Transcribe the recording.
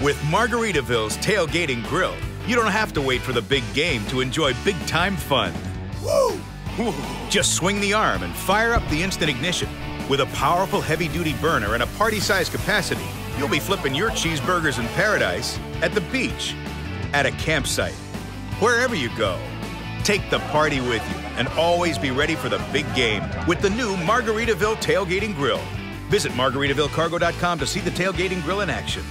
With Margaritaville's Tailgating Grill, you don't have to wait for the big game to enjoy big time fun. Woo! Just swing the arm and fire up the instant ignition. With a powerful heavy duty burner and a party size capacity, you'll be flipping your cheeseburgers in paradise at the beach, at a campsite, wherever you go. Take the party with you and always be ready for the big game with the new Margaritaville Tailgating Grill. Visit MargaritavilleCargo.com to see the tailgating grill in action.